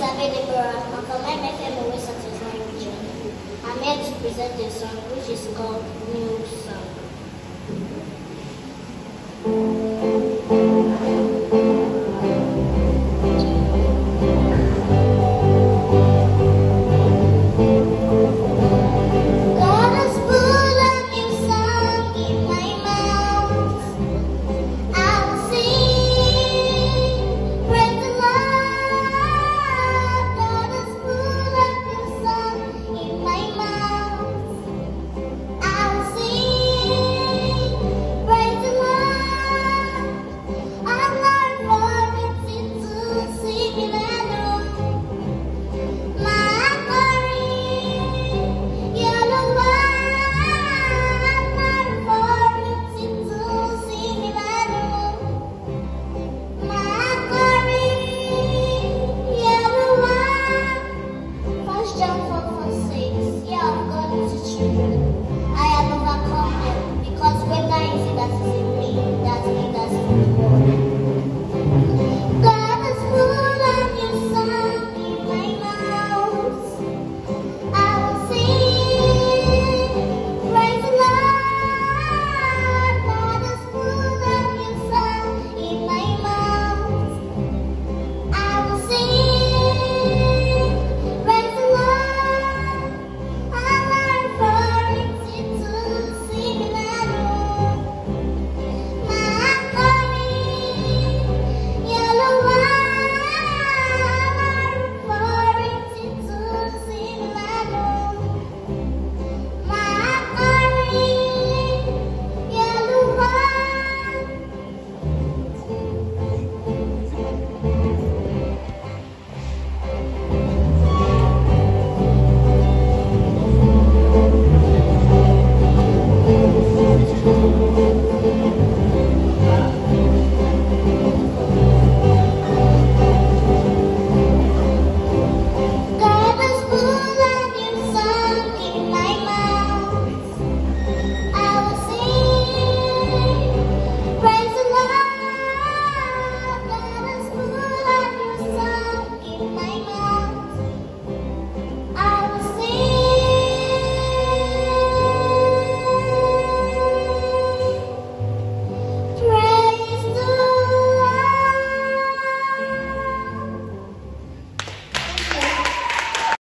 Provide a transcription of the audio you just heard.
is Abe Deborah. I'm from MFM in West Southern region. I'm here to present a song which is called New Song.